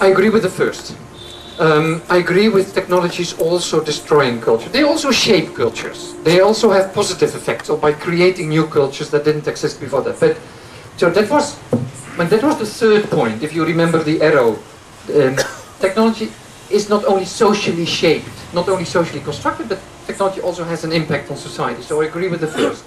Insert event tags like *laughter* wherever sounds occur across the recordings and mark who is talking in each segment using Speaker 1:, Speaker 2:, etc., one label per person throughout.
Speaker 1: I agree with the first. Um, I agree with technologies also destroying culture. They also shape cultures. They also have positive effects by creating new cultures that didn't exist before that. But so that was, that was the third point. If you remember the arrow, um, technology is not only socially shaped, not only socially constructed, but technology also has an impact on society. So I agree with the first,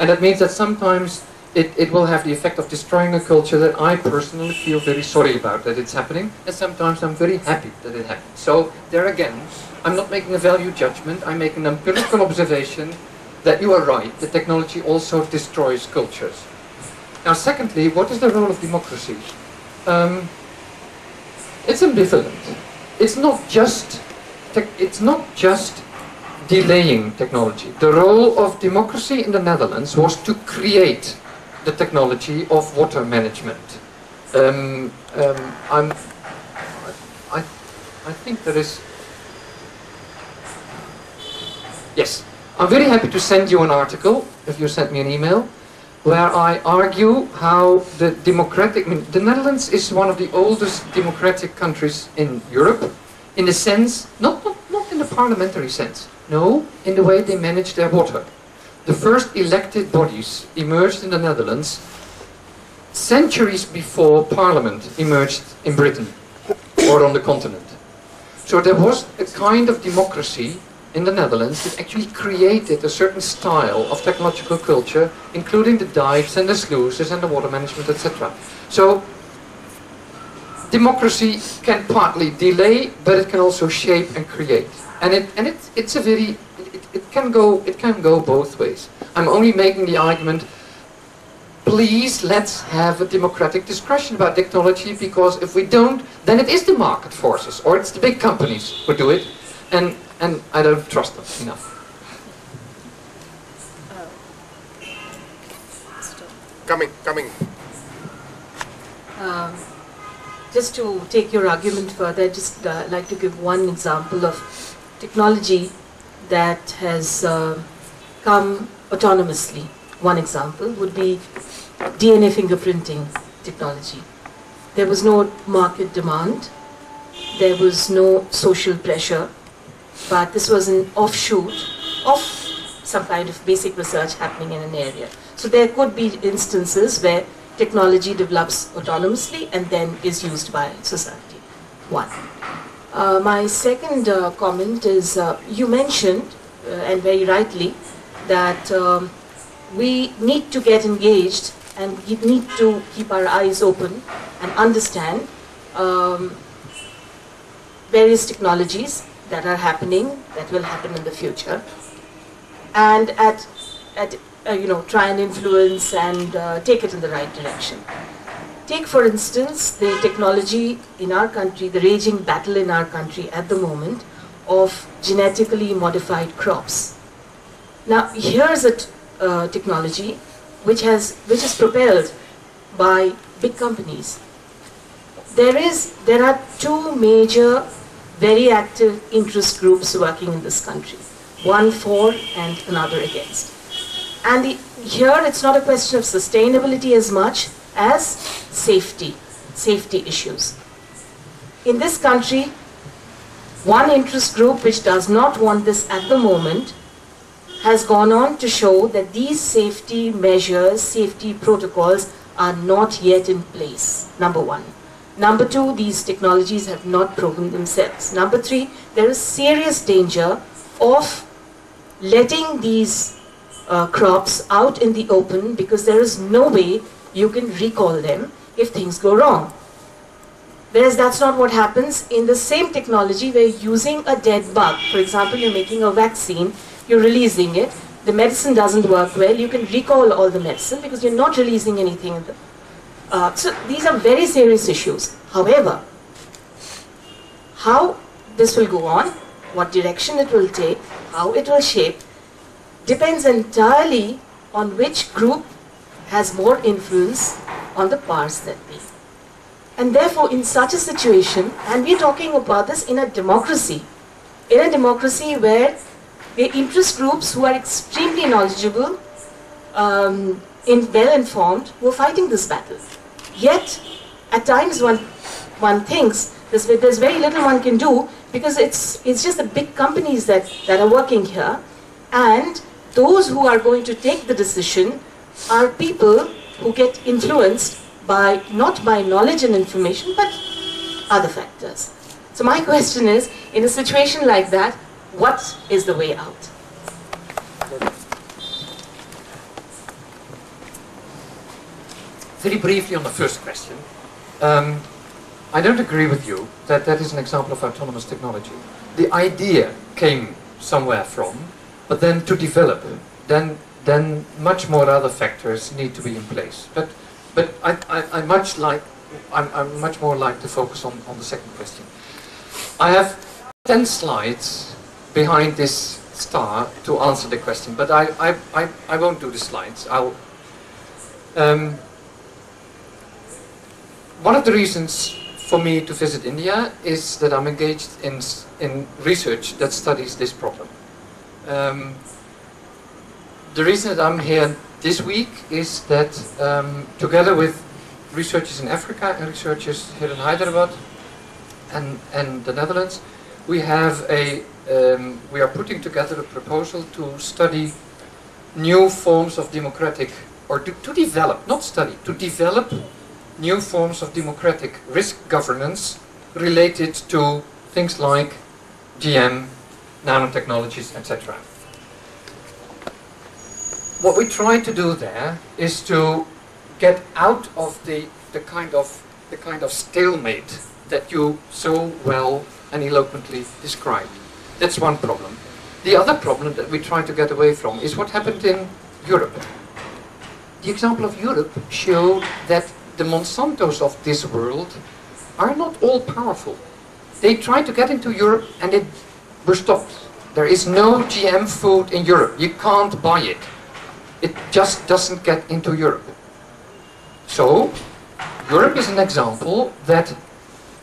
Speaker 1: and that means that sometimes it, it will have the effect of destroying a culture that I personally feel very sorry about that it's happening, and sometimes I'm very happy that it happens. So there again, I'm not making a value judgment, I'm making an empirical observation that you are right, that technology also destroys cultures. Now secondly, what is the role of democracy? Um, it's ambivalent. It's not just, it's not just delaying technology. The role of democracy in the Netherlands was to create the technology of water management. Um, um, I'm, I, I think there is, yes, I'm very happy to send you an article, if you send me an email, where I argue how the democratic, I mean, the Netherlands is one of the oldest democratic countries in Europe, in the sense, not, not, not in the parliamentary sense, no, in the way they manage their water the first elected bodies emerged in the Netherlands centuries before Parliament emerged in Britain or on the continent. So there was a kind of democracy in the Netherlands that actually created a certain style of technological culture, including the dikes and the sluices and the water management, etc. So democracy can partly delay, but it can also shape and create. And it and it, it's a very it can go it can go both ways. I'm only making the argument please let's have a democratic discussion about technology because if we don't then it is the market forces or it's the big companies who do it and and I don't trust them enough.
Speaker 2: Coming, coming.
Speaker 3: Um, just to take your argument further, I'd just uh, like to give one example of technology that has uh, come autonomously. One example would be DNA fingerprinting technology. There was no market demand, there was no social pressure, but this was an offshoot of some kind of basic research happening in an area. So there could be instances where technology develops autonomously and then is used by society. One. Uh, my second uh, comment is uh, you mentioned, uh, and very rightly, that um, we need to get engaged and we need to keep our eyes open and understand um, various technologies that are happening, that will happen in the future, and at, at uh, you know, try and influence and uh, take it in the right direction. Take, for instance, the technology in our country, the raging battle in our country at the moment of genetically modified crops. Now, here's a uh, technology which, has, which is propelled by big companies. There, is, there are two major, very active interest groups working in this country, one for and another against. And the, here it's not a question of sustainability as much as safety, safety issues. In this country, one interest group which does not want this at the moment has gone on to show that these safety measures, safety protocols are not yet in place, number one. Number two, these technologies have not proven themselves. Number three, there is serious danger of letting these uh, crops out in the open because there is no way you can recall them if things go wrong. Whereas that's not what happens in the same technology where using a dead bug. For example, you're making a vaccine, you're releasing it, the medicine doesn't work well, you can recall all the medicine because you're not releasing anything. Uh, so these are very serious issues. However, how this will go on, what direction it will take, how it will shape, depends entirely on which group has more influence on the powers that be. And therefore, in such a situation, and we're talking about this in a democracy, in a democracy where the interest groups who are extremely knowledgeable, um, in well informed, were fighting this battle. Yet, at times one one thinks, there's, there's very little one can do because it's, it's just the big companies that, that are working here. And those who are going to take the decision are people who get influenced by, not by knowledge and information, but other factors. So my question is, in a situation like that, what is the way out?
Speaker 1: Very briefly on the first question. Um, I don't agree with you that that is an example of autonomous technology. The idea came somewhere from, but then to develop, then then much more other factors need to be in place. But but I, I, I much like I'm, I'm much more like to focus on, on the second question. I have ten slides behind this star to answer the question, but I, I, I, I won't do the slides. I'll um, one of the reasons for me to visit India is that I'm engaged in, in research that studies this problem. Um, the reason that I'm here this week is that um, together with researchers in Africa and researchers here in Hyderabad and, and the Netherlands, we have a, um, we are putting together a proposal to study new forms of democratic, or to, to develop, not study, to develop new forms of democratic risk governance related to things like GM, nanotechnologies, etc. What we try to do there is to get out of the, the kind of the kind of stalemate that you so well and eloquently described. That's one problem. The other problem that we try to get away from is what happened in Europe. The example of Europe showed that the Monsantos of this world are not all powerful. They tried to get into Europe and it were stopped. There is no GM food in Europe. You can't buy it. It just doesn't get into Europe. So, Europe is an example that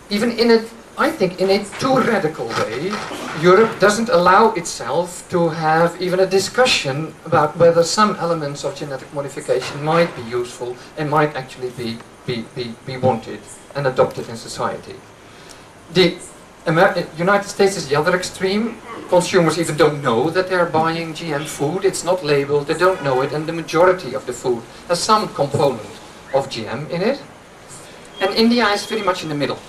Speaker 1: even in a, I think in a too radical way, Europe doesn't allow itself to have even a discussion about whether some elements of genetic modification might be useful and might actually be, be, be, be wanted and adopted in society. The Amer United States is the other extreme. Consumers even don't know that they're buying GM food. It's not labeled, they don't know it, and the majority of the food has some component of GM in it. And India is very much in the middle.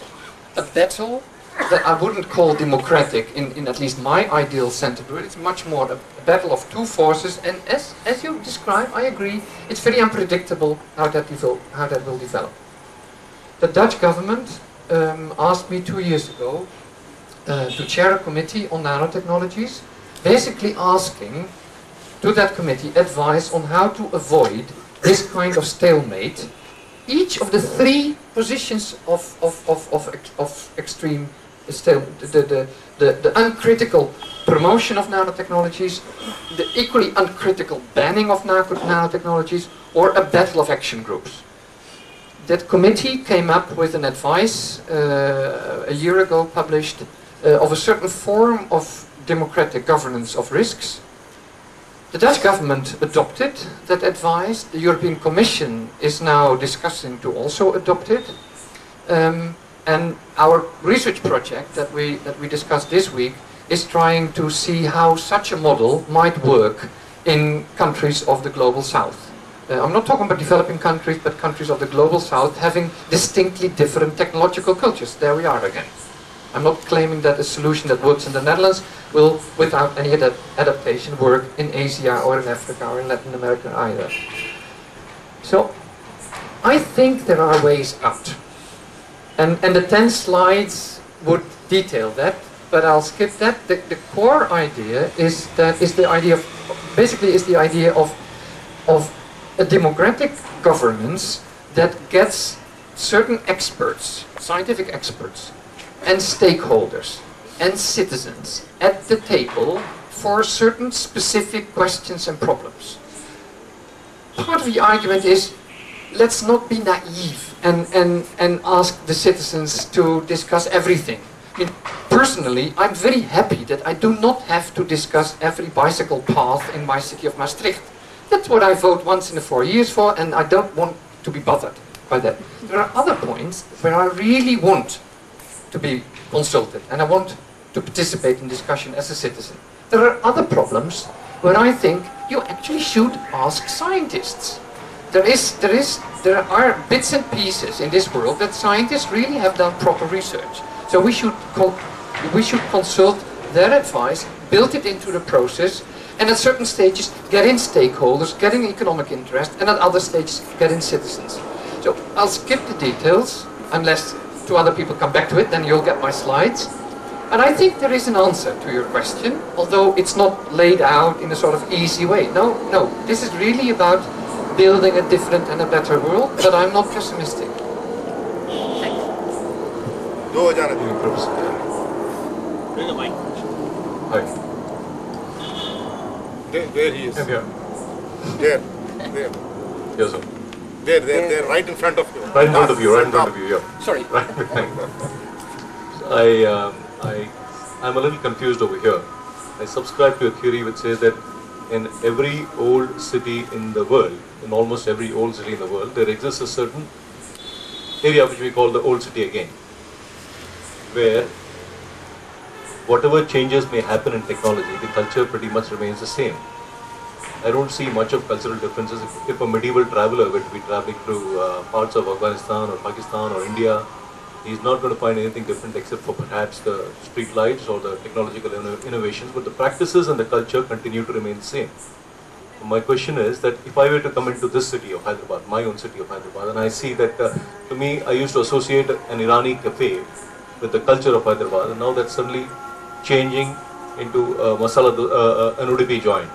Speaker 1: A battle that I wouldn't call democratic in, in at least my ideal center. It's much more a battle of two forces, and as, as you describe, I agree, it's very unpredictable how that, how that will develop. The Dutch government um, asked me two years ago uh, to chair a committee on nanotechnologies, basically asking to that committee advice on how to avoid this kind of stalemate. Each of the three positions of, of, of, of, of extreme still the, the, the, the, uncritical promotion of nanotechnologies, the equally uncritical banning of nanotechnologies, or a battle of action groups. That committee came up with an advice uh, a year ago published uh, of a certain form of democratic governance of risks. The Dutch government adopted that advice. The European Commission is now discussing to also adopt it. Um, and our research project that we, that we discussed this week is trying to see how such a model might work in countries of the global south. Uh, I'm not talking about developing countries, but countries of the global south having distinctly different technological cultures. There we are again. I'm not claiming that a solution that works in the Netherlands will, without any ad adaptation, work in Asia or in Africa or in Latin America either. So, I think there are ways out. And, and the 10 slides would detail that, but I'll skip that. The, the core idea is that is the idea of, basically is the idea of, of a democratic governance that gets certain experts, scientific experts, and stakeholders and citizens at the table for certain specific questions and problems. Part of the argument is let's not be naive and, and, and ask the citizens to discuss everything. I mean, personally, I'm very happy that I do not have to discuss every bicycle path in my city of Maastricht. That's what I vote once in the four years for, and I don't want to be bothered by that. There are other points where I really want to be consulted and I want to participate in discussion as a citizen. There are other problems where I think you actually should ask scientists. There is, there is, there are bits and pieces in this world that scientists really have done proper research. So we should, we should consult their advice, build it into the process, and at certain stages get in stakeholders, get in economic interest, and at other stages get in citizens. So I'll skip the details, unless two other people come back to it, then you'll get my slides. And I think there is an answer to your question, although it's not laid out in a sort of easy way. No, no, this is really about building a different and a better world, but I'm not pessimistic.
Speaker 2: Doğu
Speaker 4: Bring the mic. Hi.
Speaker 2: There, there he is.
Speaker 1: There.
Speaker 2: There. There.
Speaker 5: Yes, sir
Speaker 2: there there there right in front of you
Speaker 5: Right in front of you, right in front of you, yeah.
Speaker 2: sorry *laughs*
Speaker 5: Right behind. I, um, I, I'm a little confused over here. I subscribe to a theory which says that in every old city in the world, in almost every old city in the world, there exists a certain area which we call the old city again, where whatever changes may happen in technology, the culture pretty much remains the same. I don't see much of cultural differences. If, if a medieval traveler were to be traveling through uh, parts of Afghanistan or Pakistan or India, he's not going to find anything different except for perhaps the street lights or the technological inno- innovations, but the practices and the culture continue to remain the same. My question is that if I were to come into this city of Hyderabad, my own city of Hyderabad, and I see that uh, to me, I used to associate an Irani cafe with the culture of Hyderabad, and now that's suddenly changing into a masala, uh, uh, an Udupi joint.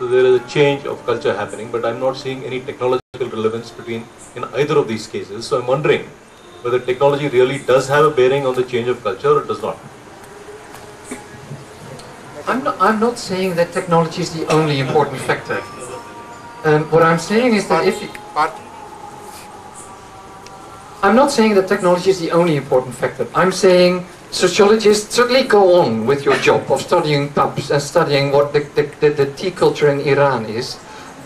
Speaker 5: So there is a change of culture happening, but I'm not seeing any technological relevance between in either of these cases. So I'm wondering whether technology really does have a bearing on the change of culture or does not.
Speaker 1: I'm not, I'm not saying that technology is the only important factor. Um, what I'm saying is that if you, I'm not saying that technology is the only important factor. I'm saying sociologists certainly go on with your job of studying pubs and studying what the, the, the, tea culture in Iran is,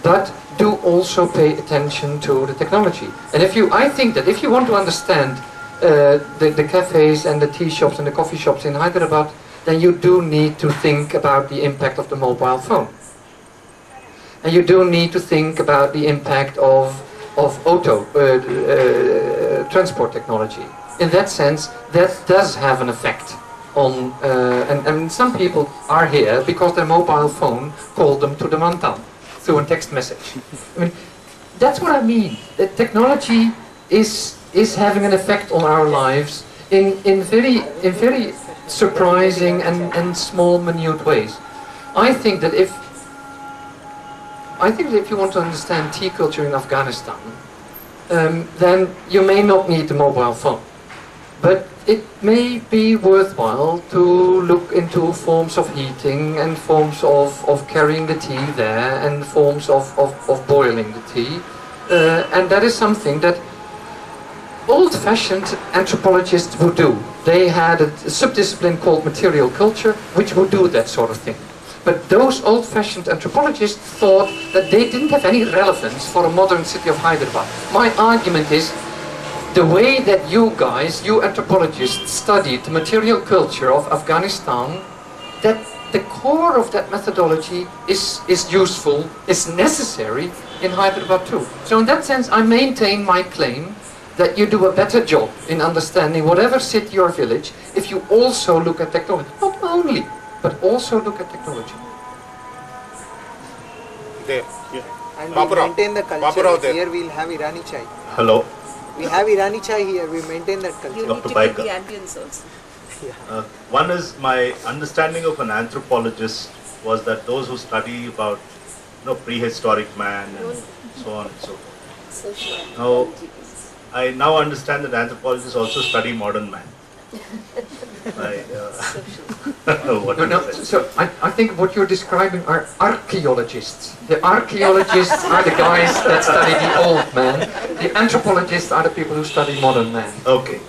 Speaker 1: but do also pay attention to the technology. And if you, I think that if you want to understand uh, the, the cafes and the tea shops and the coffee shops in Hyderabad, then you do need to think about the impact of the mobile phone. And you do need to think about the impact of, of auto uh, uh, transport technology. In that sense, that does have an effect on, uh, and, and some people are here because their mobile phone called them to the Manthan through a text message. I mean, that's what I mean. That technology is, is having an effect on our lives in, in, very, in very surprising and, and small, minute ways. I think that if I think that if you want to understand tea culture in Afghanistan, um, then you may not need the mobile phone. But it may be worthwhile to look into forms of heating and forms of, of carrying the tea there and forms of, of, of boiling the tea. Uh, and that is something that old-fashioned anthropologists would do. They had a subdiscipline called material culture, which would do that sort of thing. But those old-fashioned anthropologists thought that they didn't have any relevance for a modern city of Hyderabad. My argument is the way that you guys, you anthropologists, studied the material culture of Afghanistan, that the core of that methodology is, is useful, is necessary in Hyderabad too. So in that sense, I maintain my claim that you do a better job in understanding whatever city or village if you also look at technology. Not only, but also look at technology.
Speaker 2: there
Speaker 6: And we maintain the culture.
Speaker 2: Baburao.
Speaker 6: Here we'll have Irani chai.
Speaker 5: Hello.
Speaker 6: We have Irani chai here. We maintain that culture.
Speaker 7: You
Speaker 5: Dr.
Speaker 7: need to get
Speaker 5: Bijker.
Speaker 7: the ambience also.
Speaker 4: Uh, one is my understanding of an anthropologist was that those who study about you know prehistoric man and so on and so forth.
Speaker 7: Social
Speaker 4: Now, I now understand that anthropologists also study modern man. *laughs* I, uh, what *laughs*
Speaker 1: No, no, so I, I think what you're describing are archaeologists. The archaeologists are the guys that study the old man. The anthropologists are the people who study modern man.
Speaker 4: Okay.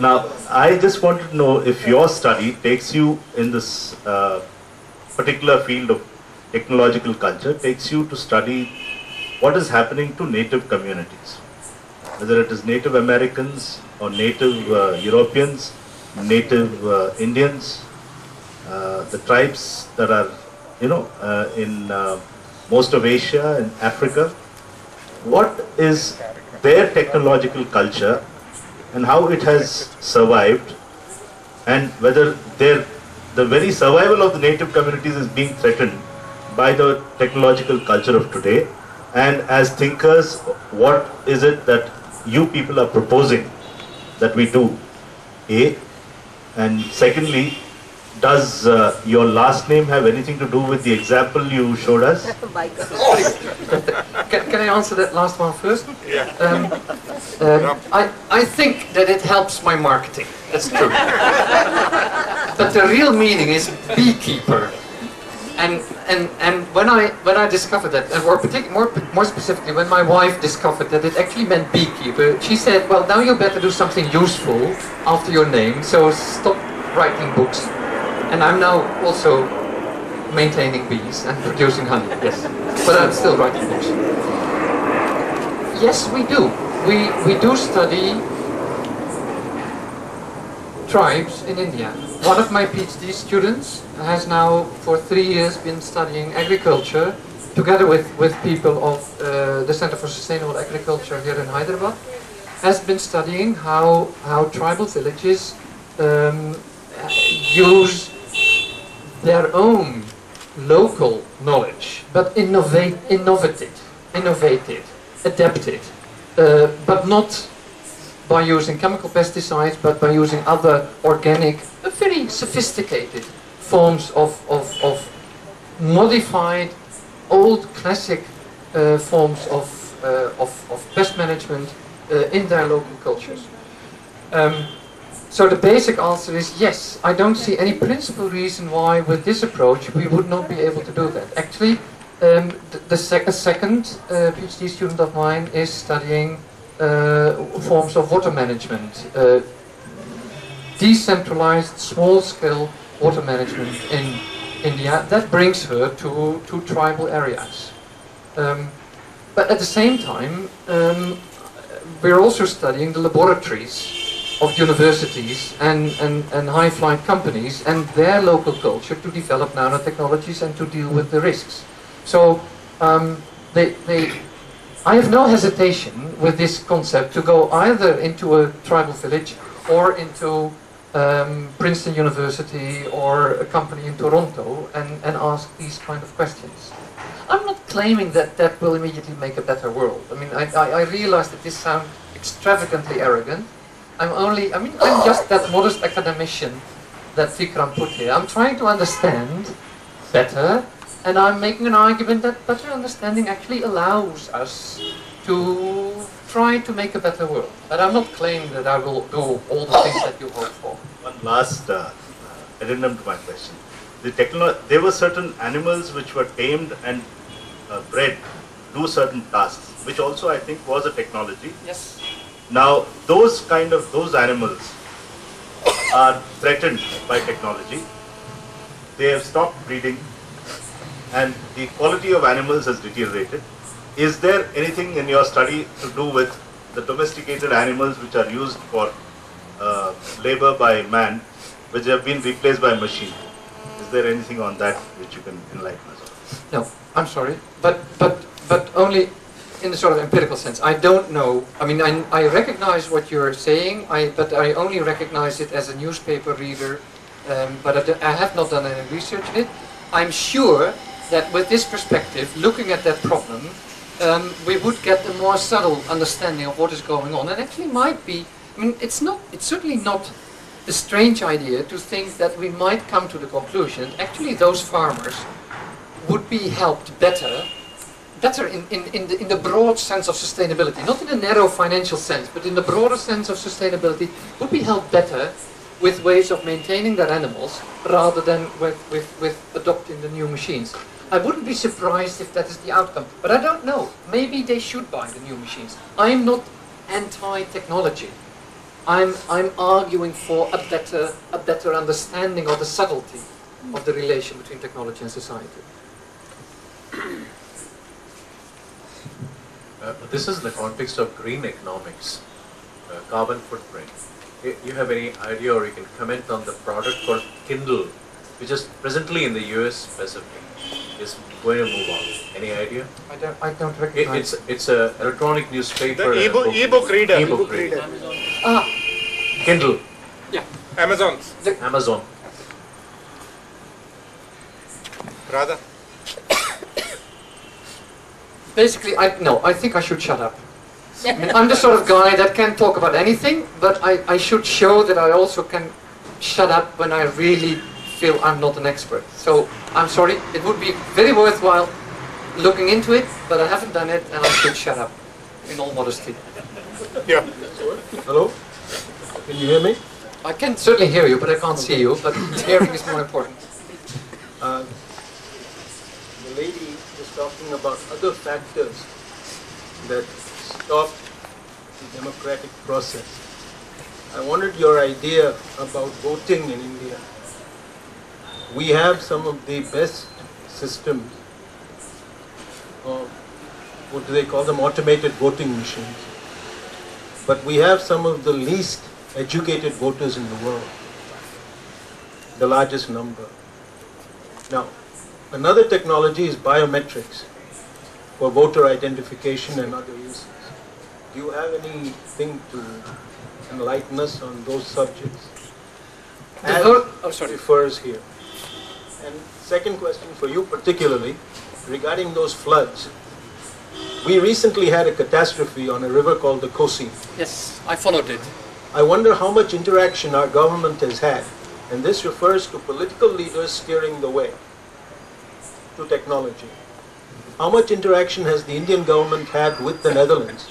Speaker 4: Now, I just wanted to know if your study takes you in this uh, particular field of technological culture, takes you to study what is happening to native communities. whether it is Native Americans or Native uh, Europeans, Native uh, Indians, uh, the tribes that are, you know, uh, in uh, most of Asia and Africa, what is their technological culture and how it has survived and whether their the very survival of the native communities is being threatened by the technological culture of today? And as thinkers what is it that you people are proposing that we do? A and secondly does uh, your last name have anything to do with the example you showed us *laughs*
Speaker 1: Can, can I answer that last one first?
Speaker 2: Yeah.
Speaker 1: Um, um, I, I think that it helps my marketing. That's true. *laughs* but the real meaning is beekeeper. And, and, and when I when I discovered that, and or partic- more more specifically, when my wife discovered that it actually meant beekeeper, she said, "Well, now you better do something useful after your name. So stop writing books." And I'm now also maintaining bees and producing honey. Yes, but I'm still writing books. Yes, we do. We we do study tribes in India. One of my PhD students has now for three years been studying agriculture together with, with people of uh, the Center for Sustainable Agriculture here in Hyderabad, has been studying how, how tribal villages um, use their own local knowledge, but innovate, innovated, innovated, adapted, uh, but not by using chemical pesticides, but by using other organic, very sophisticated forms of, of, of modified, old classic uh, forms of, uh, of, of pest management uh, in their local cultures. Um, so the basic answer is yes. I don't see any principal reason why, with this approach, we would not be able to do that. Actually, um, the, the sec- second uh, PhD student of mine is studying forms of water management, uh, decentralized, small-scale water management in India. That brings her to, to tribal areas. Um, but at the same time, um, we're also studying the laboratories of universities and, and, and high flight companies and their local culture to develop nanotechnologies and to deal with the risks. So um, they, they, I have no hesitation with this concept to go either into a tribal village or into um, Princeton University or a company in Toronto and, and ask these kind of questions. I'm not claiming that that will immediately make a better world. I mean, I, I, I realize that this sounds extravagantly arrogant. I'm only, I mean, I'm just that modest academician that Vikram put here. I'm trying to understand better, and I'm making an argument that better understanding actually allows us to try to make a better world. But I'm not claiming that I will do all the things that you hope for.
Speaker 4: One last uh, addendum to my question. The there were certain animals which were tamed and uh, bred to do certain tasks, which also I think was a technology.
Speaker 1: Yes.
Speaker 4: Now, those kind of those animals are threatened by technology. They have stopped breeding, and the quality of animals has deteriorated. Is there anything in your study to do with the domesticated animals which are used for uh, labor by man, which have been replaced by machine? Is there anything on that which you can enlighten us on?
Speaker 1: No, I'm sorry, but but but only in the sort of empirical sense. I don't know. I mean, I, I recognize what you're saying, I, but I only recognize it as a newspaper reader. Um, but I have not done any research in it. I'm sure that with this perspective, looking at that problem, um, we would get a more subtle understanding of what is going on, and actually might be. I mean, it's not. It's certainly not a strange idea to think that we might come to the conclusion that actually those farmers would be helped better, better in, in, in, the, in the broad sense of sustainability, not in a narrow financial sense, but in the broader sense of sustainability, would be helped better with ways of maintaining their animals rather than with, with, with adopting the new machines. I wouldn't be surprised if that is the outcome, but I don't know. Maybe they should buy the new machines. I'm not anti-technology. I'm, I'm arguing for a better, a better understanding of the subtlety of the relation between technology and society.
Speaker 7: Uh, this is in the context of green economics, uh, carbon footprint. You have any idea or you can comment on the product called Kindle, which is presently in the US specifically, is going to move on. Any idea?
Speaker 1: I don't, I don't
Speaker 7: It, it's it's a electronic newspaper.
Speaker 2: The
Speaker 7: and a
Speaker 2: ebook,
Speaker 7: book.
Speaker 2: ebook reader.
Speaker 7: Ebook reader.
Speaker 1: Ah,
Speaker 7: Kindle,
Speaker 2: Amazon's.
Speaker 7: Amazon.
Speaker 2: Radha.
Speaker 1: basically, I no. I think I should shut up. *laughs* I mean, I'm the sort of guy that can talk about anything, but I, I should show that I also can shut up when I really feel I'm not an expert. So I'm sorry. It would be very worthwhile looking into it, but I haven't done it, and I should shut up. In all modesty,
Speaker 2: Yeah.
Speaker 8: Hello? Can you hear me?
Speaker 1: I can certainly hear you, but I can't see you. But *laughs* hearing is more important.
Speaker 8: Uh, The lady is talking about other factors that stop the democratic process. I wanted your idea about voting in India. We have some of the best systems of, uh, what do they call them, automated voting machines. But we have some of the least educated voters in the world, the largest number. Now, another technology is biometrics for voter identification and other uses. Do you have anything to enlighten us on those subjects?
Speaker 1: The
Speaker 8: As
Speaker 1: vote- oh, sorry.
Speaker 8: refers here. And second question for you particularly, regarding those floods. We recently had a catastrophe on a river called the Kosi.
Speaker 1: Yes, I followed it.
Speaker 8: I wonder how much interaction our government has had, and this refers to political leaders steering the way to technology. How much interaction has the Indian government had with the Netherlands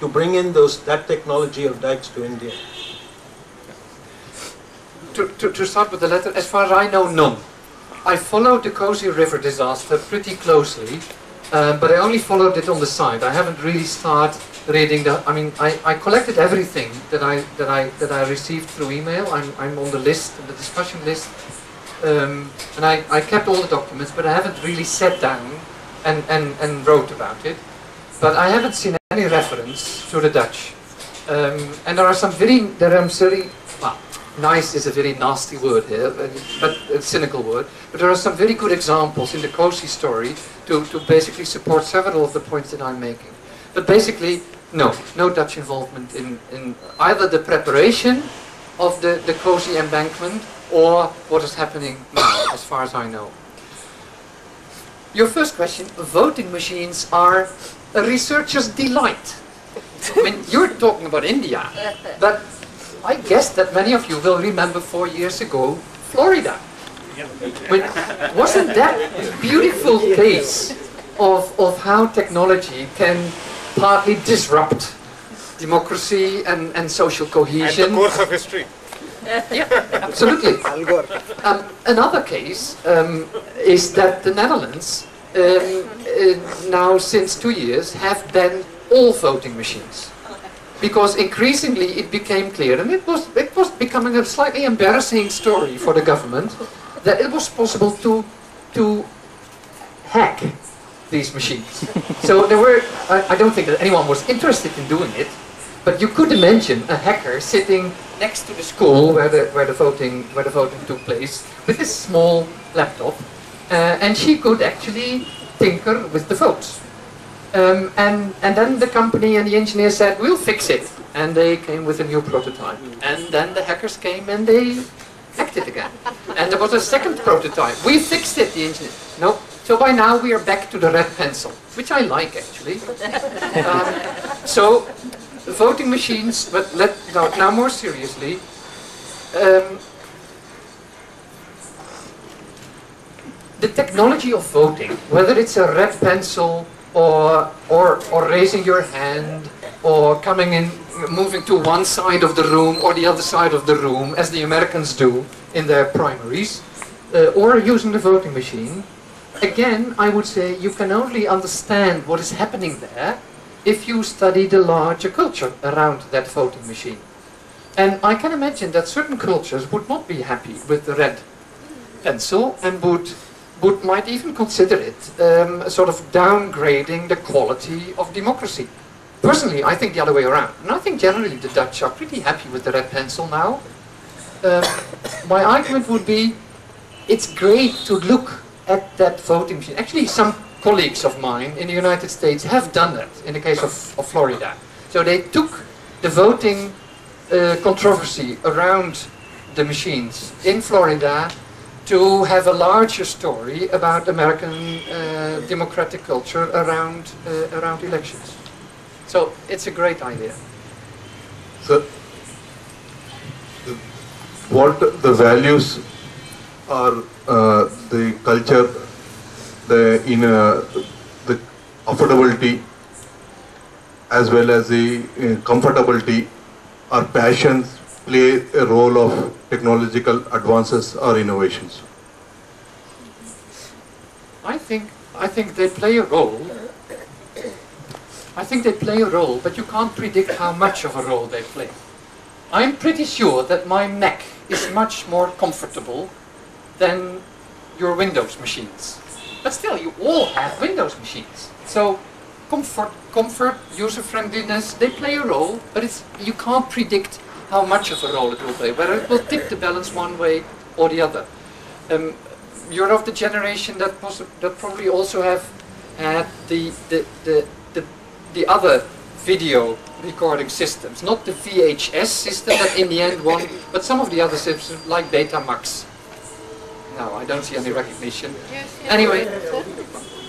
Speaker 8: to bring in those, that technology of dikes to India?
Speaker 1: To, to, to start with the letter, as far as I know, none. I followed the Kosi River disaster pretty closely, uh, but I only followed it on the side. I haven't really started reading the. I mean, I, I collected everything that I that I that I received through email. I'm, I'm on the list, the discussion list, um, and I, I kept all the documents, but I haven't really sat down and, and, and wrote about it. But I haven't seen any reference to the Dutch. Um, and there are some very, there are some very, nice is a very nasty word here, but, a cynical word. But there are some very good examples in the Kosi story to, to basically support several of the points that I'm making. But basically, no, no Dutch involvement in, in either the preparation of the, the Kosi embankment or what is happening now, as far as I know. Your first question, voting machines are a researcher's delight. I mean, you're talking about India, but I guess that many of you will remember four years ago, Florida. I wasn't that a beautiful case of, of how technology can partly disrupt democracy and, and social
Speaker 2: And
Speaker 1: cohesion?
Speaker 2: the course of history.
Speaker 6: yeah, Absolutely.
Speaker 1: Um, another case um, is that the Netherlands um, uh, now since two years have banned all voting machines because increasingly it became clear, and it was it was becoming a slightly embarrassing story for the government that it was possible to to hack these machines. so there were I, I don't think that anyone was interested in doing it, but you could imagine a hacker sitting next to the school where the where the voting where the voting took place with this small laptop, uh, and she could actually tinker with the votes. Um, and and then the company and the engineer said we'll fix it, and they came with a new prototype. And then the hackers came and they hacked it again. And there was a second prototype. We fixed it, the engineer. No. So by now we are back to the red pencil, which I like actually. *laughs* Um, so voting machines, but let now, now more seriously. Um, the technology of voting, whether it's a red pencil or or or raising your hand or coming in, moving to one side of the room or the other side of the room, as the Americans do in their primaries, uh, or using the voting machine. Again, I would say you can only understand what is happening there if you study the larger culture around that voting machine. And I can imagine that certain cultures would not be happy with the red pencil and would would might even consider it um, sort of downgrading the quality of democracy. Personally, I think the other way around. And I think generally the Dutch are pretty happy with the red pencil now. Um, my argument would be it's great to look at that voting machine. Actually, some colleagues of mine in the United States have done that in the case of, of Florida. So they took the voting uh, controversy around the machines in Florida to have a larger story about American uh, democratic culture around, uh, around elections. So it's a great idea.
Speaker 9: So, what the values are uh, the culture, the in the affordability, as well as the uh, comfortability, or passions play a role of technological advances or innovations.
Speaker 1: I think I think they play a role. I think they play a role, but you can't predict how much of a role they play. I'm pretty sure that my Mac is much more comfortable than your Windows machines. But still, you all have Windows machines. So comfort, comfort, user friendliness, they play a role, but it's you can't predict how much of a role it will play, whether it will tip the balance one way or the other. Um, you're of the generation that, that probably also have had the, the, the, the, the other video recording systems, not the VHS system that in the end won, but some of the other systems like Betamax. No, I don't see any recognition. Anyway,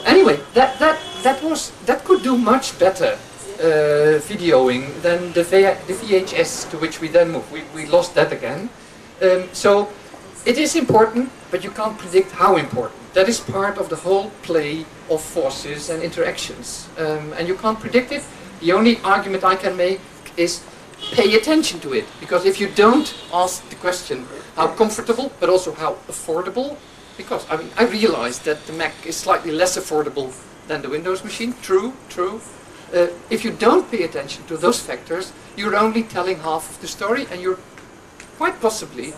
Speaker 1: anyway, that that that was that could do much better uh, videoing than the, the VHS to which we then moved. We we lost that again. Um, so it is important, but you can't predict how important. That is part of the whole play of forces and interactions, um, and you can't predict it. The only argument I can make is pay attention to it, because if you don't ask the question how comfortable, but also how affordable, because I mean I realize that the Mac is slightly less affordable than the Windows machine. True, true. Uh, if you don't pay attention to those factors, you're only telling half of the story, and you're quite possibly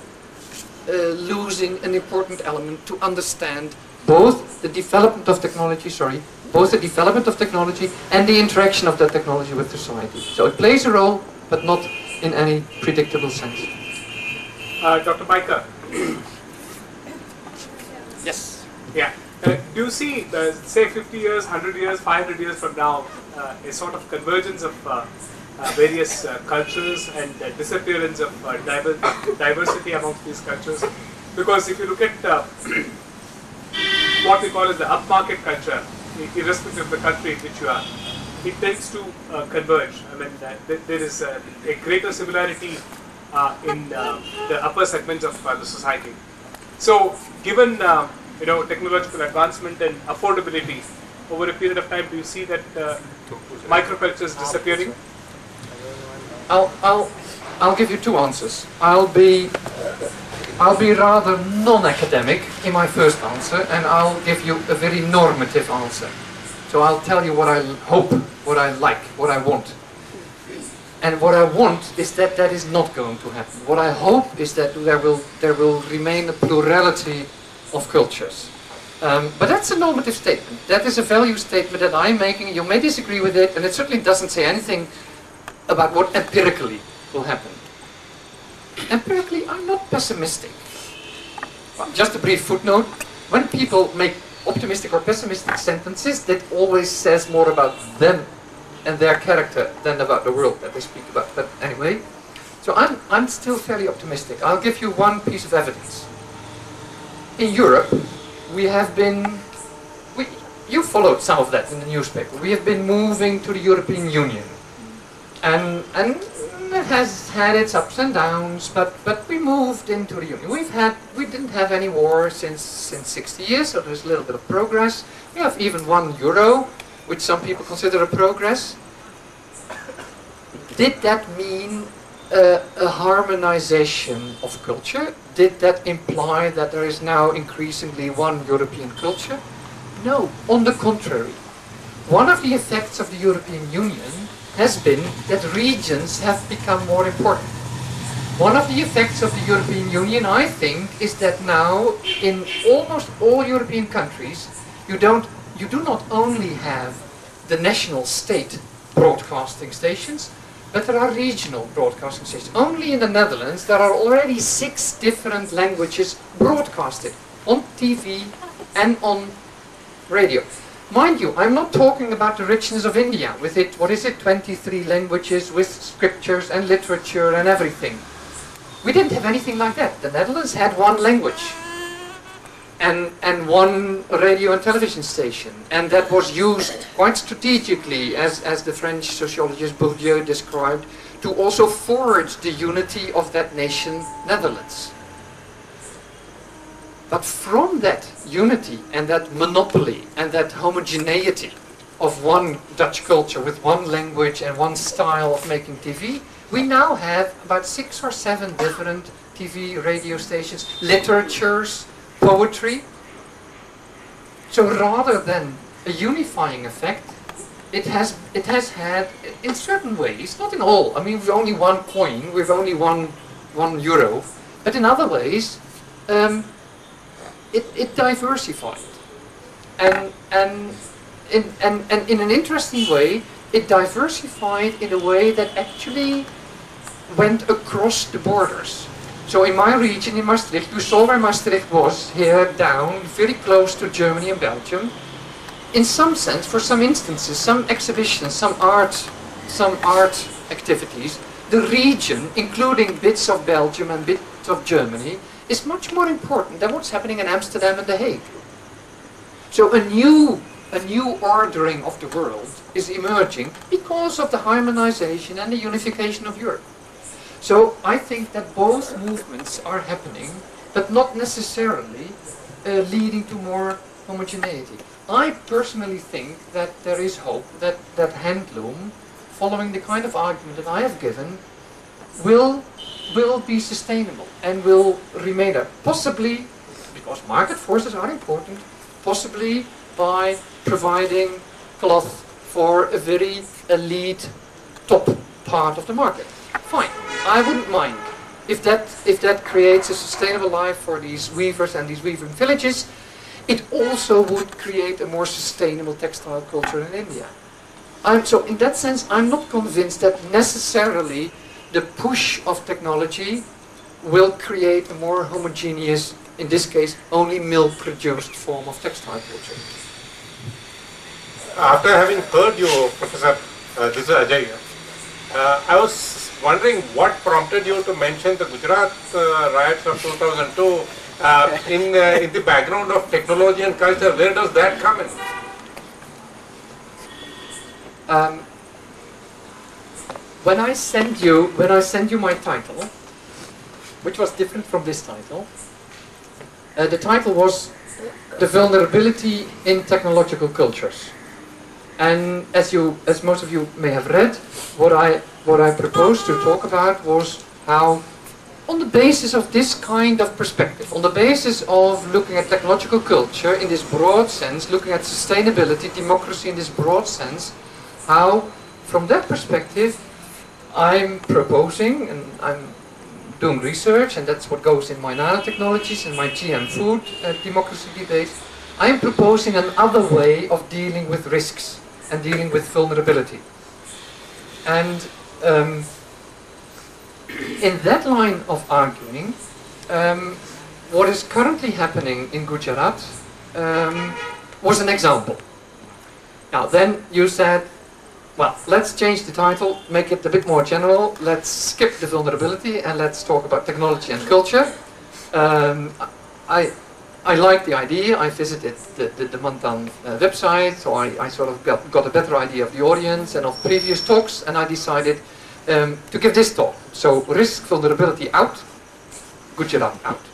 Speaker 1: uh, losing an important element to understand both the development of technology, sorry, both the development of technology and the interaction of that technology with society. So it plays a role, but not in any predictable sense.
Speaker 10: Uh, Dr. Bijker,
Speaker 1: Yes.
Speaker 10: yeah. Uh, do you see, uh, say, 50 years, 100 years, 500 years from now, uh, a sort of convergence of uh, uh, various uh, cultures and disappearance of diver- diversity amongst these cultures? Because if you look at *clears throat* what we call as the upmarket culture, irrespective of the country in which you are, it tends to converge. I mean, th- there is a greater similarity in the upper segments of the society. So, given you know technological advancement and affordability over a period of time, do you see that uh, microculture is disappearing?
Speaker 1: I'll, I'll, I'll give you two answers. I'll be, I'll be rather non-academic in my first answer, and I'll give you a very normative answer. So I'll tell you what I hope, what I like, what I want. And what I want is that that is not going to happen. What I hope is that there will, there will remain a plurality of cultures. Um, but that's a normative statement. That is a value statement that I'm making. You may disagree with it, and it certainly doesn't say anything about what empirically will happen. Empirically, I'm not pessimistic. Well, just a brief footnote. When people make optimistic or pessimistic sentences, that always says more about them and their character than about the world that they speak about. But anyway, so I'm, I'm still fairly optimistic. I'll give you one piece of evidence. In Europe, we have been, we, you followed some of that in the newspaper. We have been moving to the European Union and and it has had its ups and downs, but but we moved into the union. We've had we didn't have any war since since 60 years, so there's a little bit of progress. We have even one euro, which some people consider a progress. Did that mean uh, a harmonization of culture? Did that imply that there is now increasingly one European culture? No, on the contrary. One of the effects of the European Union has been that regions have become more important. One of the effects of the European Union, I think, is that now in almost all European countries, you don't, you do not only have the national state broadcasting stations, but there are regional broadcasting stations. Only in the Netherlands there are already six different languages broadcasted on TV and on radio. Mind you, I'm not talking about the richness of India with it, what is it, 23 languages with scriptures and literature and everything. We didn't have anything like that. The Netherlands had one language and, and one radio and television station. And that was used quite strategically, as, as the French sociologist Bourdieu described, to also forge the unity of that nation, Netherlands. But from that unity and that monopoly and that homogeneity of one Dutch culture with one language and one style of making TV, we now have about six or seven different TV, radio stations, literatures, poetry. So rather than a unifying effect, it has it has had in certain ways, not in all. I mean, we've only one coin, we've only one one euro, but in other ways, um, it, it diversified, and and in and, and in an interesting way, it diversified in a way that actually went across the borders. So in my region, in Maastricht, you saw where Maastricht was, here down, very close to Germany and Belgium. In some sense, for some instances, some exhibitions, some art, some art activities, the region, including bits of Belgium and bits of Germany, is much more important than what's happening in Amsterdam and The Hague. So a new, a new ordering of the world is emerging because of the harmonization and the unification of Europe. So I think that both movements are happening, but not necessarily uh, leading to more homogeneity. I personally think that there is hope that, that handloom, following the kind of argument that I have given, will, will be sustainable and will remain there. Possibly, because market forces are important, possibly by providing cloth for a very elite top part of the market. Fine. I wouldn't mind if that if that creates a sustainable life for these weavers and these weaving villages. It also would create a more sustainable textile culture in India. I'm, so in that sense, I'm not convinced that necessarily the push of technology will create a more homogeneous, in this case, only mill-produced form of textile culture.
Speaker 2: After having heard you, Professor, uh, this is Ajay, uh, I was wondering what prompted you to mention the Gujarat uh, riots of 2002 uh, in, uh, in the background of technology and culture. Where does that come in?
Speaker 1: Um, when I send you when I send you my title, which was different from this title, uh, the title was "The Vulnerability in Technological Cultures," and as you as most of you may have read, what I what I proposed to talk about was how, on the basis of this kind of perspective, on the basis of looking at technological culture in this broad sense, looking at sustainability, democracy in this broad sense, how, from that perspective, I'm proposing, and I'm doing research, and that's what goes in my nanotechnologies and my GM food uh, democracy debate, I'm proposing another way of dealing with risks and dealing with vulnerability. And um, in that line of arguing, um, what is currently happening in Gujarat um, was an example. Now, then you said, well, let's change the title, make it a bit more general. Let's skip the vulnerability and let's talk about technology and culture. Um, I, I liked the idea. I visited the, the, the Manthan uh, website, so I, I sort of got, got a better idea of the audience and of previous talks, and I decided um, to give this talk. So, risk vulnerability out, Gujarat out.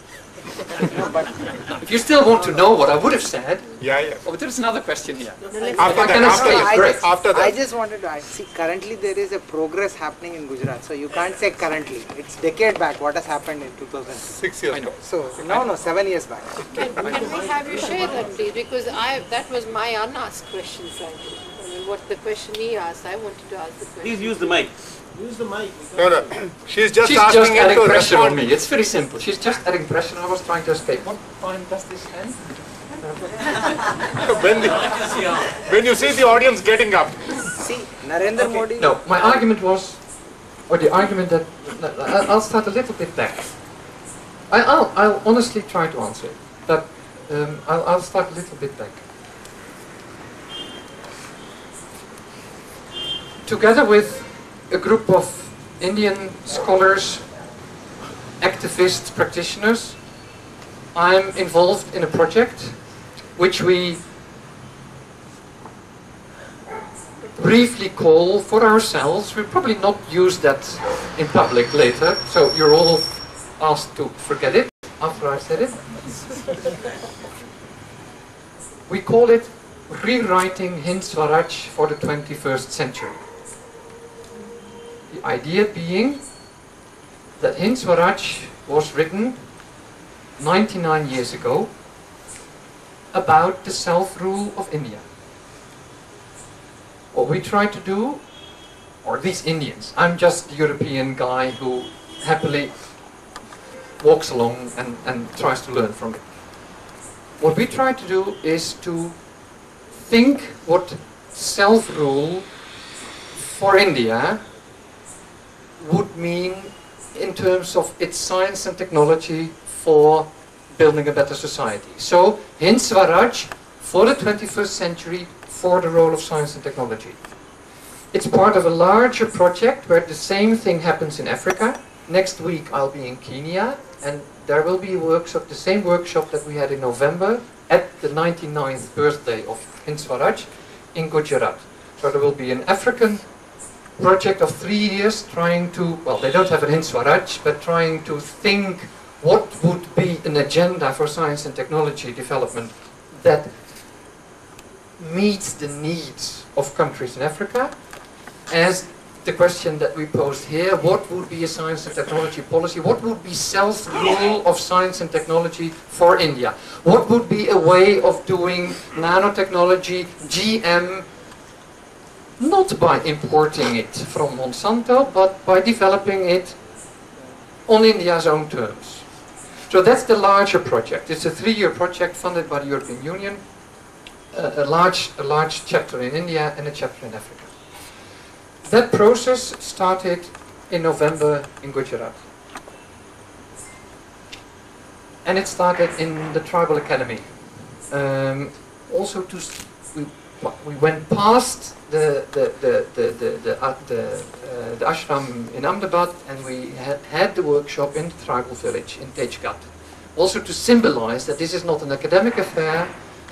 Speaker 1: If you still want to know what I would have said,
Speaker 2: yeah, yeah.
Speaker 1: Oh, there's another question here.
Speaker 2: After
Speaker 1: If I
Speaker 2: that, after
Speaker 1: escape,
Speaker 2: that,
Speaker 1: great.
Speaker 2: after that.
Speaker 6: I just wanted to add, see, currently there is a progress happening in Gujarat, so you can't say currently. It's decade back what has happened in 2000.
Speaker 2: Six years ago.
Speaker 6: So, no, no, seven years back.
Speaker 11: Can, can we have you share that, please? Because I that was my unasked question, frankly. I mean, what the question he asked. I wanted to ask the question.
Speaker 12: Please use the mic.
Speaker 8: Use the mic.
Speaker 2: No, no. *clears throat* She's just
Speaker 1: She's
Speaker 2: asking
Speaker 1: just
Speaker 2: him
Speaker 1: adding
Speaker 2: to
Speaker 1: pressure on me. It's very simple. She's just adding pressure. I was trying to escape. What time does this end? *laughs*
Speaker 2: when, the, when you see the audience getting up.
Speaker 6: See, Narendra Modi.
Speaker 1: No, my argument was, or the argument that I- I'll start a little bit back. I, I'll, I'll honestly try to answer it, but um, I'll, I'll start a little bit back. Together with a group of Indian scholars, activists, practitioners, I'm involved in a project which we briefly call for ourselves. We'll probably not use that in public later, so you're all asked to forget it after I've said it. We call it Rewriting Hind Swaraj for the 21st Century. Idea being that Hind Swaraj was written 99 years ago about the self-rule of India. What we try to do, or these Indians, I'm just the European guy who happily walks along and, and tries to learn from it. What we try to do is to think what self-rule for India would mean in terms of its science and technology for building a better society. So, Hind Swaraj for the 21st century for the role of science and technology. It's part of a larger project where the same thing happens in Africa. Next week I'll be in Kenya and there will be a workshop, the same workshop that we had in November at the 99th birthday of Hind Swaraj in Gujarat. So there will be an African project of three years trying to, well, they don't have an Hind Swaraj, but trying to think what would be an agenda for science and technology development that meets the needs of countries in Africa as the question that we posed here, what would be a science and technology policy? What would be self-rule of science and technology for India? What would be a way of doing nanotechnology, GM, not by importing it from Monsanto, but by developing it on India's own terms. So that's the larger project. It's a three-year project funded by the European Union, a, a large, a large chapter in India and a chapter in Africa. That process started in November in Gujarat. And it started in the Tribal Academy. Um, also to, we, we went past the, the, the, the, the, uh, the, uh, the ashram in Ahmedabad and we had, had the workshop in the tribal village in Tejgadh. Also to symbolize that this is not an academic affair,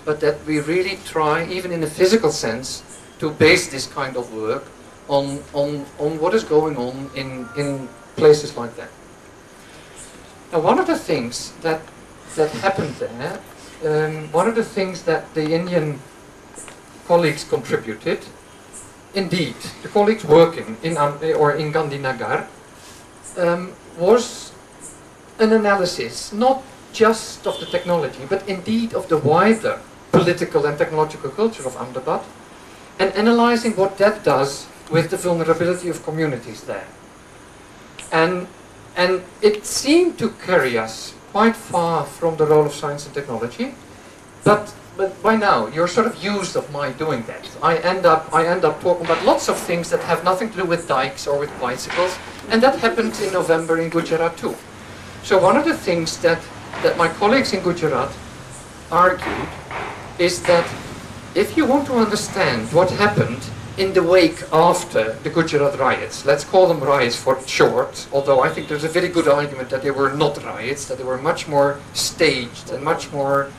Speaker 1: but that we really try, even in a physical sense, to base this kind of work on, on, on what is going on in, in places like that. Now, one of the things that, that happened there, um, one of the things that the Indian colleagues contributed, indeed, the colleagues working in Am- or in Gandhinagar, um, was an analysis not just of the technology, but indeed of the wider political and technological culture of Ahmedabad, and analyzing what that does with the vulnerability of communities there. And, and it seemed to carry us quite far from the role of science and technology, but, but by now you're sort of used of my doing that. I end up, I end up talking about lots of things that have nothing to do with dikes or with bicycles, and that happened in November in Gujarat too. So one of the things that, that my colleagues in Gujarat argued is that if you want to understand what happened in the wake after the Gujarat riots, let's call them riots for short, although I think there's a very good argument that they were not riots, that they were much more staged and much more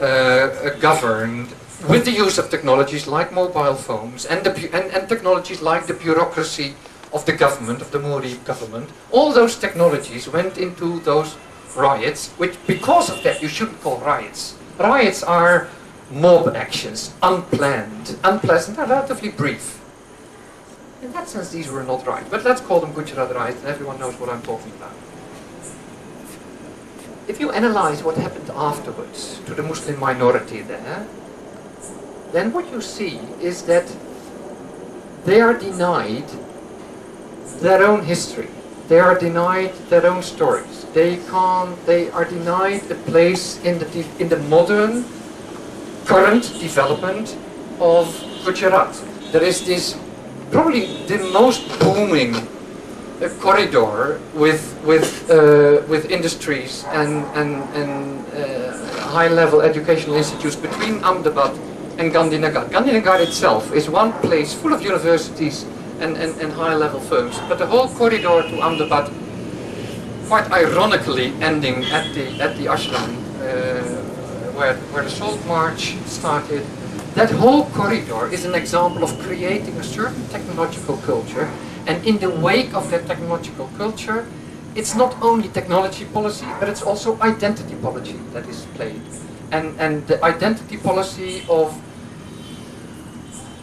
Speaker 1: Uh, uh, governed with the use of technologies like mobile phones and, the, and, and technologies like the bureaucracy of the government, of the Modi government. All those technologies went into those riots, which because of that you shouldn't call riots. Riots are mob actions, unplanned, unpleasant, and relatively brief. In that sense, these were not riots, but let's call them Gujarat riots, and everyone knows what I'm talking about. If you analyze what happened afterwards to the Muslim minority there, then what you see is that they are denied their own history. They are denied their own stories. They can't. They are denied a place in the in the modern, current development of Gujarat. There is this probably the most booming uh, corridor with with uh, with industries and and and uh, high-level educational institutes between Ahmedabad and Gandhinagar. Gandhinagar itself is one place full of universities and, and, and high-level firms, but the whole corridor to Ahmedabad, quite ironically ending at the at the ashram uh, where where the Salt March started. That whole corridor is an example of creating a certain technological culture, and in the wake of that technological culture, it's not only technology policy, but it's also identity policy that is played. And, and the identity policy of,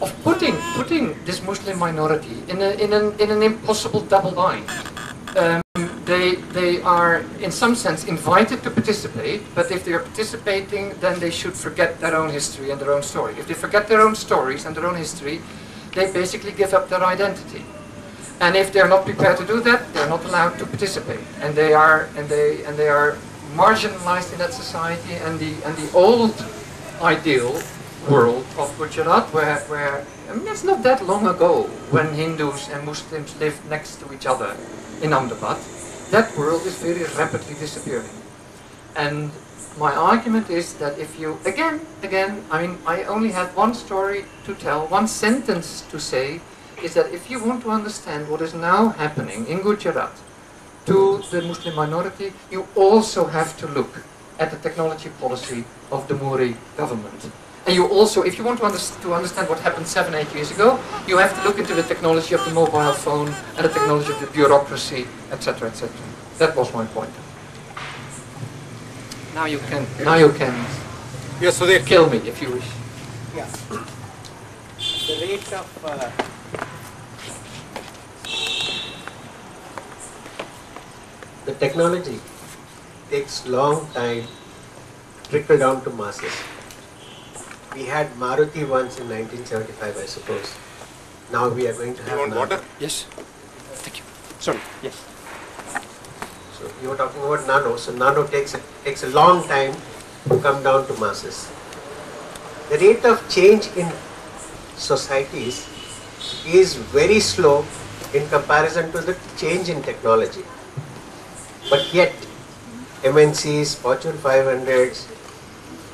Speaker 1: of putting, putting this Muslim minority in, a, in, an, in an impossible double bind. Um, they, they are, in some sense, invited to participate, but if they are participating, then they should forget their own history and their own story. If they forget their own stories and their own history, they basically give up their identity. And if they're not prepared to do that, they're not allowed to participate. And they are and they and they are marginalized in that society. And the and the old ideal world of Gujarat, where where I mean, it's not that long ago when Hindus and Muslims lived next to each other in Ahmedabad. That world is very rapidly disappearing. And my argument is that if you again again, I mean, I only have one story to tell, one sentence to say is that if you want to understand what is now happening in Gujarat to the Muslim minority, you also have to look at the technology policy of the Modi government. And you also, if you want to, under, to understand what happened seven, eight years ago, you have to look into the technology of the mobile phone and the technology of the bureaucracy, etc., etc. That was my point. Now you can, now you can
Speaker 2: Yes, so they
Speaker 1: kill me if you wish.
Speaker 6: Yeah. The rate of uh,
Speaker 12: the technology takes long time to trickle down to masses. We had Maruti once in 1975, I suppose. Now we are going to have.
Speaker 2: You
Speaker 12: want
Speaker 2: water?
Speaker 1: Yes. Thank you. Sorry. Yes.
Speaker 12: So you were talking about nano. So nano takes a, takes a long time to come down to masses. The rate of change in societies is very slow in comparison to the change in technology. But yet, MNCs, Fortune 500s,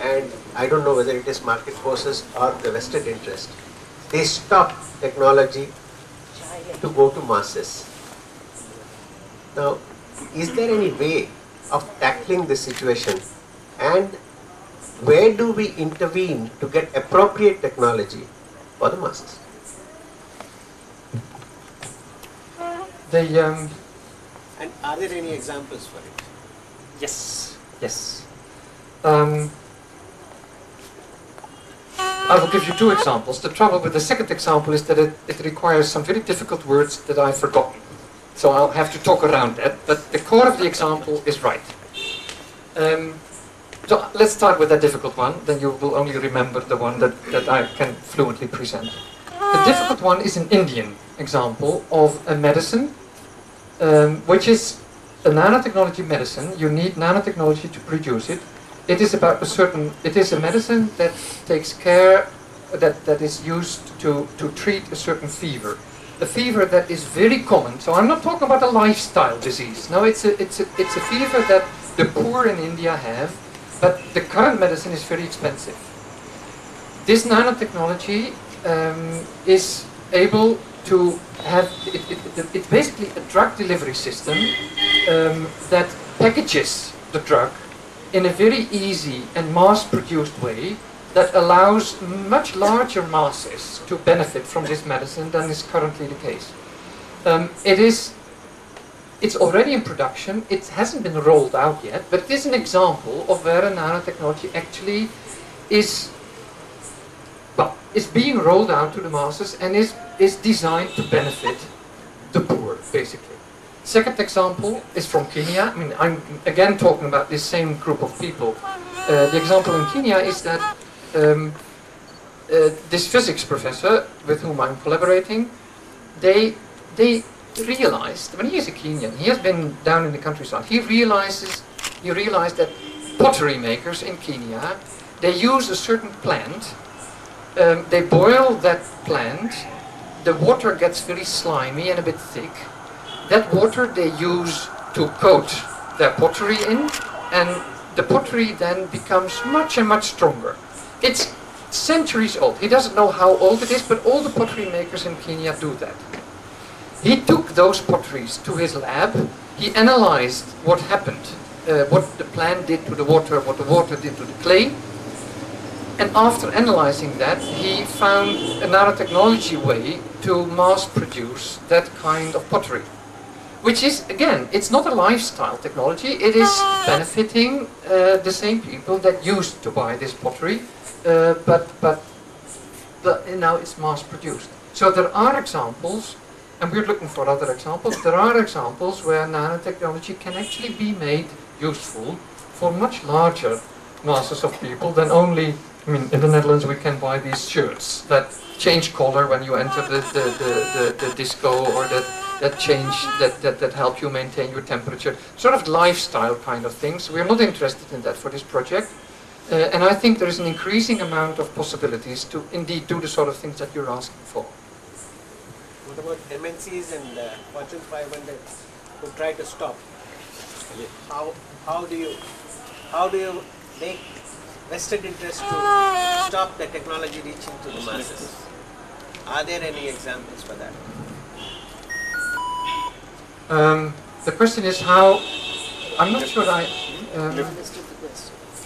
Speaker 12: and I don't know whether it is market forces or the vested interest, they stop technology to go to masses. Now, is there any way of tackling this situation and where do we intervene to get appropriate technology for the masses?
Speaker 1: The um,
Speaker 12: And are there any examples for it?
Speaker 1: Yes, yes. Um, I will give you two examples. The trouble with the second example is that it, it requires some very difficult words that I've forgotten. So I'll have to talk around that, but the core of the example is right. Um, so let's start with that difficult one, then you will only remember the one that, that I can fluently present. The difficult one is an Indian example of a medicine um, which is a nanotechnology medicine. You need nanotechnology to produce it. It is about a certain. It is a medicine that takes care that that is used to to treat a certain fever, a fever that is very common. So I'm not talking about a lifestyle disease. No, it's a it's a it's a fever that the poor in India have, but the current medicine is very expensive. This nanotechnology um, is able to have it, it, it, it's basically a drug delivery system um, that packages the drug in a very easy and mass-produced way that allows much larger masses to benefit from this medicine than is currently the case. Um, it is it's already in production. It hasn't been rolled out yet, but it is an example of where a nanotechnology actually is well, is being rolled out to the masses and is, is designed to benefit the poor, basically. Second example is from Kenya. I mean, I'm again talking about this same group of people. Uh, the example in Kenya is that um, uh, this physics professor with whom I'm collaborating, they they realized when he is a Kenyan, he has been down in the countryside. He realizes he realized that pottery makers in Kenya they use a certain plant. Um, they boil that plant. The water gets very slimy and a bit thick. That water they use to coat their pottery in, and the pottery then becomes much and much stronger. It's centuries old. He doesn't know how old it is, but all the pottery makers in Kenya do that. He took those potteries to his lab. He analyzed what happened, uh, what the plant did to the water, what the water did to the clay. And after analyzing that, he found a nanotechnology way to mass produce that kind of pottery. Which is, again, it's not a lifestyle technology, it is benefiting uh, the same people that used to buy this pottery, uh, but, but the, now it's mass produced. So there are examples, and we're looking for other examples, there are examples where nanotechnology can actually be made useful for much larger masses of people than only, I mean, in the Netherlands we can buy these shirts that change color when you enter the, the, the, the, the disco or that, that change, that, that, that help you maintain your temperature. Sort of lifestyle kind of things. We're not interested in that for this project. Uh, and I think there is an increasing amount of possibilities to indeed do the sort of things that you're asking for.
Speaker 12: What about MNCs and uh, Fortune 500 who try to stop? How, how do you how do you make vested interest to stop the technology reaching to the masses? Are there any examples for that?
Speaker 1: Um, the question is how, I'm not sure I, um,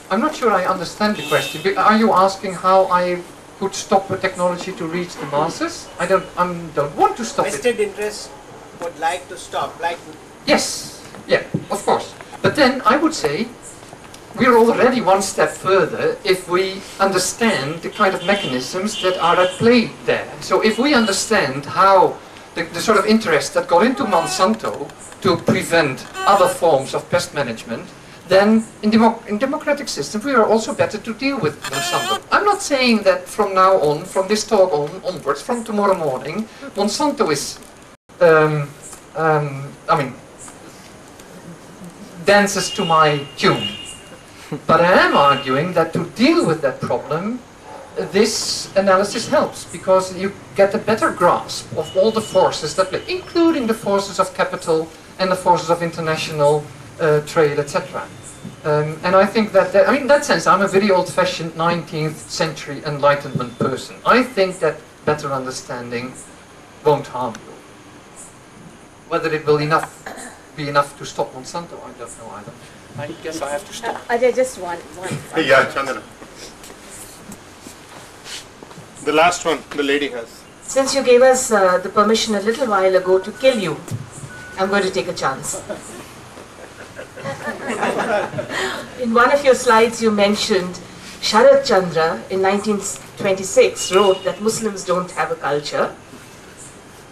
Speaker 1: I'm not sure I understand the question. Are you asking how I could stop a technology to reach the masses? I don't, I don't want to stop it.
Speaker 12: Vested interest would like to stop, like
Speaker 1: Yes, yeah, of course. But then I would say we're already one step further if we understand the kind of mechanisms that are at play there. So if we understand how the, the sort of interest that got into Monsanto to prevent other forms of pest management, then in, demo- in democratic systems we are also better to deal with Monsanto. I'm not saying that from now on, from this talk on onwards, from tomorrow morning, Monsanto is, um, um, I mean, dances to my tune. But I am arguing that to deal with that problem, this analysis helps because you get a better grasp of all the forces that play, including the forces of capital and the forces of international uh, trade, etc. Um, and I think that, that, I mean, in that sense, I'm a very old-fashioned 19th century Enlightenment person. I think that better understanding won't harm you. Whether it will enough be enough to stop Monsanto, I don't know either. I guess I have to stop.
Speaker 11: Uh, Ajay, just one, one. *laughs* one
Speaker 2: Yeah,
Speaker 11: question.
Speaker 2: Chandana. The last one the lady has.
Speaker 3: Since you gave us uh, the permission a little while ago to kill you, I'm going to take a chance. *laughs* In one of your slides, you mentioned Sharad Chandra in 1926 wrote that Muslims don't have a culture.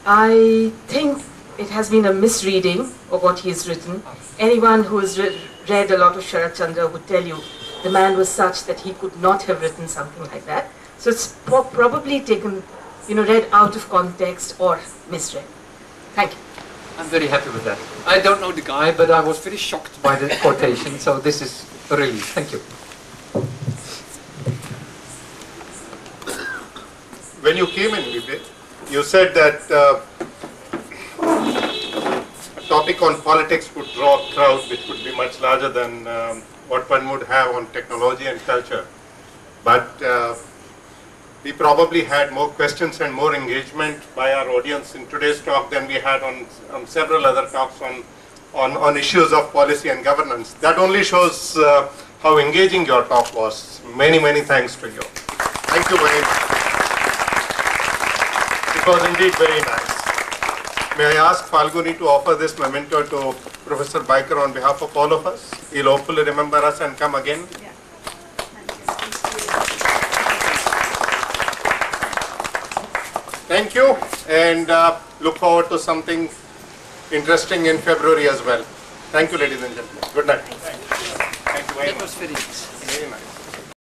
Speaker 3: I think it has been a misreading of what he has written. Anyone who has re- read a lot of Sharad Chandra would tell you the man was such that he could not have written something like that. So it's probably taken, you know, read out of context or misread. Thank you.
Speaker 1: I'm very happy with that. I don't know the guy, but I was very shocked by the *laughs* quotation, so this is a relief. Thank you.
Speaker 2: When you came in, Vivek, you said that uh, a topic on politics would draw a crowd which would be much larger than um, what one would have on technology and culture. But uh, we probably had more questions and more engagement by our audience in today's talk than we had on, on several other talks on, on, on issues of policy and governance. That only shows uh, how engaging your talk was. Many, many thanks to you. Thank you very much. It was indeed very nice. May I ask Falguni to offer this memento to Professor Bijker on behalf of all of us? He'll hopefully remember us and come again. Thank you, and uh, look forward to something interesting in February as well. Thank you, ladies and gentlemen. Good night. Thank you very
Speaker 1: That
Speaker 2: much.
Speaker 1: very nice.
Speaker 2: Very nice.